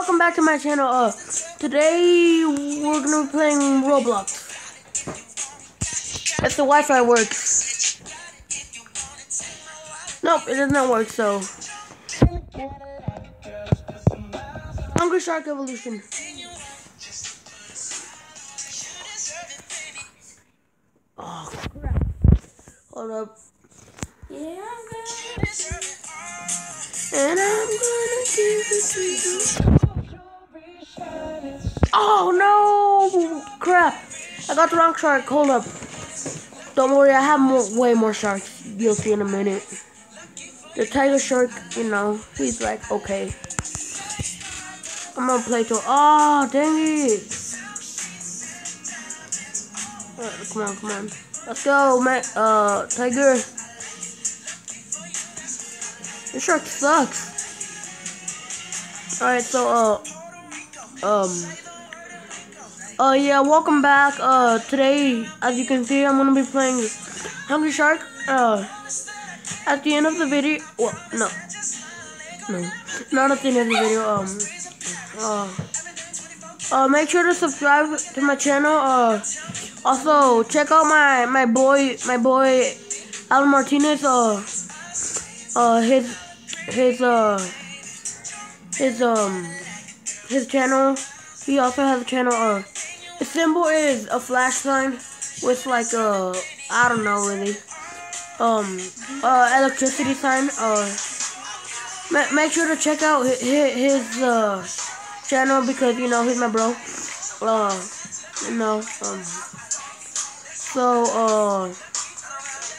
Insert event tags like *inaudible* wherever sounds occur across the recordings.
Welcome back to my channel. Uh, today we're gonna be playing Roblox. If the Wi-Fi works. Nope, it does not work. So, Hungry Shark Evolution. Oh crap! Hold up. Yeah, I'm. And I'm gonna give it to you. Oh no! Crap! I got the wrong shark. Hold up. Don't worry, I have more, way more sharks. You'll see in a minute. The tiger shark, you know, he's like, okay. I'm gonna play to. Oh, dang it! Come on, come on. Let's go, man. Uh, tiger. This shark sucks. Alright, so, uh, um, uh, yeah, welcome back. Uh, today, as you can see, I'm gonna be playing Hungry Shark. Uh, at the end of the video, well, no, no, not at the end of the video. Um, uh, uh, make sure to subscribe to my channel. Uh, also check out my my boy, my boy, Alan Martinez. Uh, uh, his his uh his um his channel. He also has a channel. Uh, his symbol is a flash sign with like a I don't know really um uh electricity sign. Uh, ma make sure to check out his, his uh channel because you know he's my bro. Uh, you know um. So uh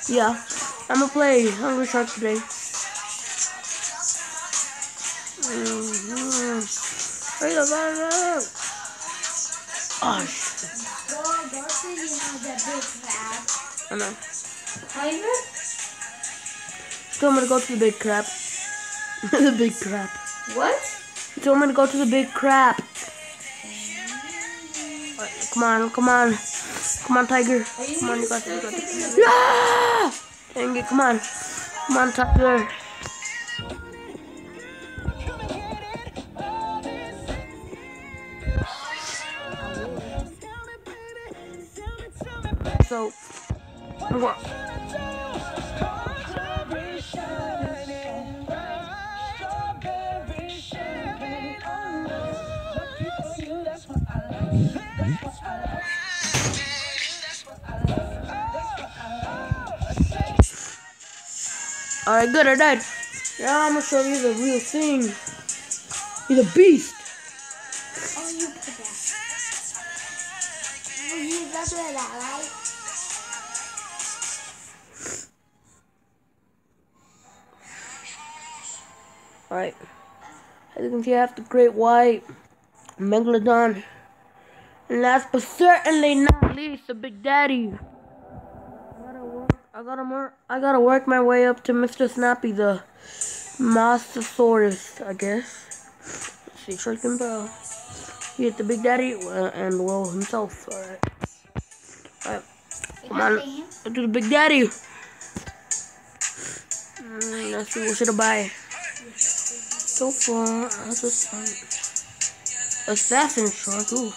yeah, I'm gonna play Hungry Shark today. Mm-hmm. Wait crab. I know. Tiger? Told me to go to the big crap. *laughs* the big crap. What? Told me to go to the big crap. Come on, come on. Come on, Tiger. Come on, you got this, you got this. Yeah! Dang it, come on. Come on, Tiger. I'm going. Alright, good, I died. Now I'm gonna show you the real thing. He's a beast. Oh, you put that. Oh, you that's where that, right? Alright. As you can see, I have the great white megalodon. And last but certainly not least, the big daddy. I gotta work. I gotta work. My way up to Mr. Snappy, the Mosasaurus, I guess. Let's see, Shuriken Bell. He hit the big daddy uh, and Will himself. Alright. Alright. Come on. Let's do the big daddy. Mm, let's see what should I buy. So far, I just found assassin shark. Ooh.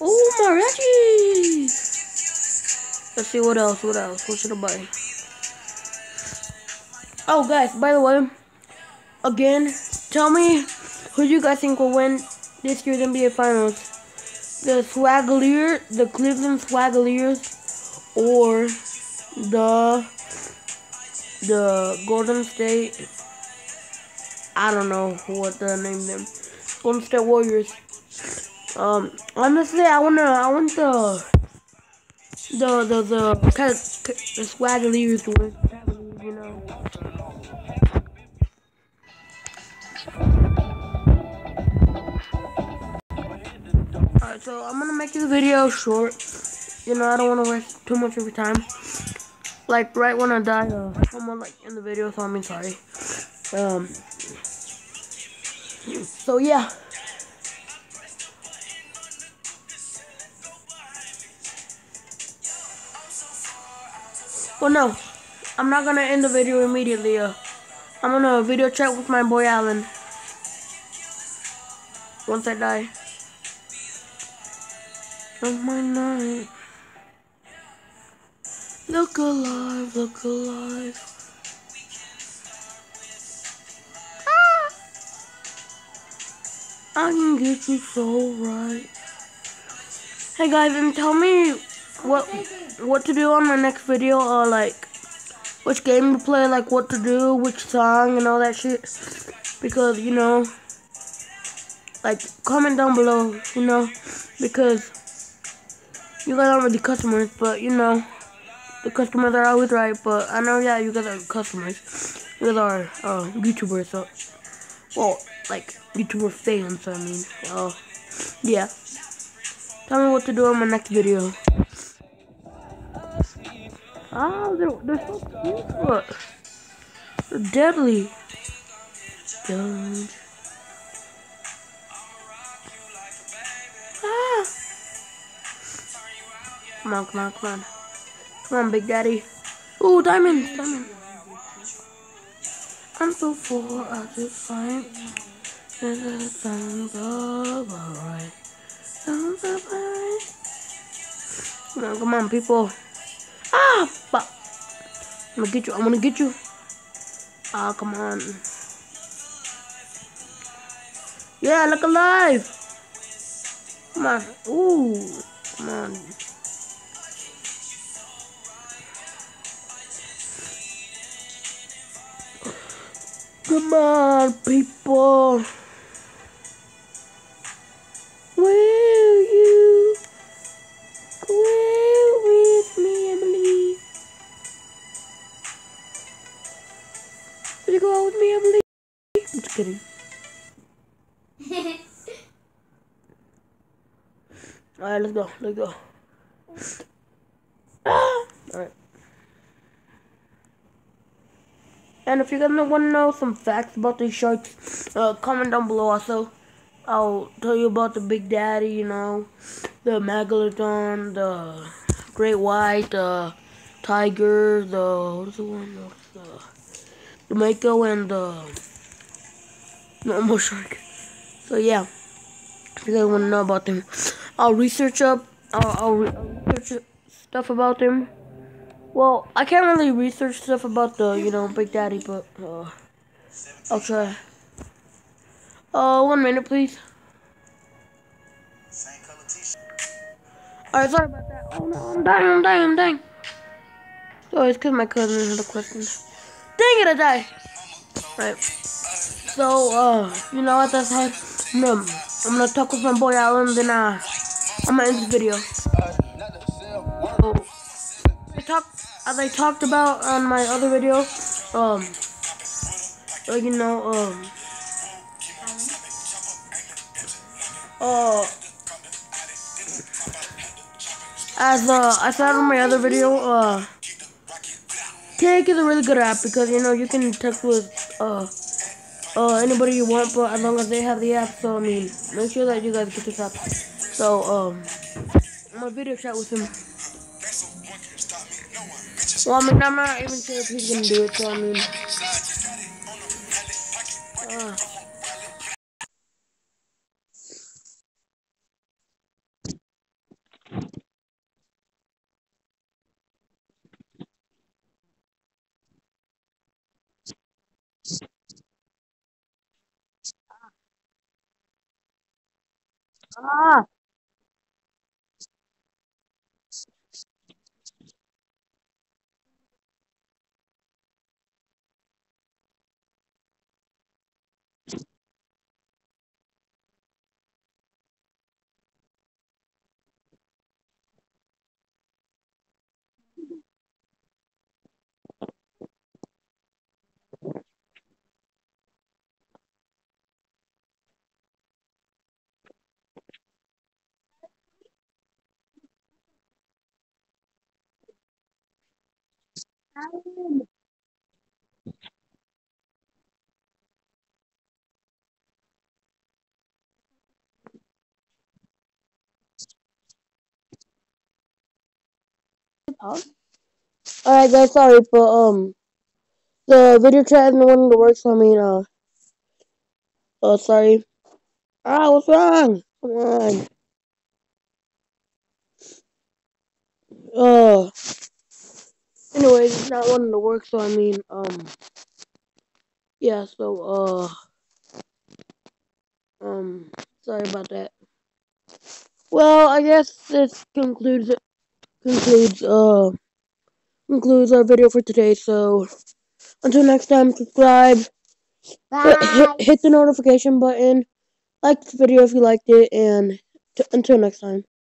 Ooh, my Reggie. Let's see what else. What else? What should I buy? Oh, guys, by the way, again, tell me who you guys think will win this year's NBA Finals. The Swagalier, the Cleveland Swagaliers, or the the Golden State. I don't know what to name them. Golden State Warriors. Um, honestly, I wanna, I want the, the, the, the, kind of, the Swagaliers to win. You know. Alright, so I'm gonna make this video short. You know, I don't wanna waste too much of your time. Like, right when I die, uh, someone like in the video, so I mean, sorry. Um, so yeah. Well, no, I'm not gonna end the video immediately. Uh, I'm gonna video chat with my boy Alan. once I die. Oh my night. Look alive, look alive. I can get you so right. Hey guys, and tell me what what to do on my next video, or like which game to play, like what to do, which song, and all that shit. Because you know, like comment down below, you know, because you guys aren't really customers, but you know, the customers are always right. But I know, yeah, you guys are customers. You guys are uh, YouTubers, so well, like YouTuber fans. I mean, uh, yeah. Tell me what to do on my next video. Ah, they're, they're so cute. They're deadly. Don't. Ah. Come on, come on, come on. Come on, Big Daddy. Ooh, diamond, diamond. I'm so full, I just find of alright. Sounds of alright. Come on, people. Ah, fuck. I'm gonna get you. I'm gonna get you. Ah, come on. Yeah, look alive. Come on. Ooh, come on. Come on, people. Will you go out with me, Emily? I'm just kidding. *laughs* Alright, let's go. Let's go. *gasps* Alright. And if you guys want to know some facts about these sharks, uh, comment down below also. I'll tell you about the Big Daddy, you know, the Megalodon, the Great White, the Tiger, the, what's the one, the, Mako, and the normal shark. So yeah, if you guys want to know about them, I'll research up, I'll, I'll, I'll research stuff about them. Well, I can't really research stuff about the, you know, Big Daddy, but uh, I'll try. Uh, one minute, please. Alright, sorry about that. Oh no, I'm dying, I'm dying, I'm dying. So it's because my cousin had a question. Dang it, I died. Right. So, uh, you know what, that's how I'm gonna, I'm gonna talk with my boy Alan, then uh, I'm gonna end this video. So, I talked, as I talked about on my other video, um, uh, you know, um, uh, as uh, I said on my other video, uh, Take is a really good app because you know you can text with uh, uh, anybody you want, but as long as they have the app. So I mean, make sure that you guys get this app. So um, I'm gonna video chat with him. Well, I mean, I'm not even sure if he's gonna do it. So I mean, uh, ah. Alright guys, sorry, but um the video chat isn't wanting to work, so I mean uh oh sorry. Ah, what's wrong? Come on. Uh. Anyways, it's not wanting to work, so I mean, um. Yeah, so, uh. Um, sorry about that. Well, I guess this concludes concludes uh concludes our video for today. So until next time, subscribe, hit, hit the notification button, like the video if you liked it, and until next time.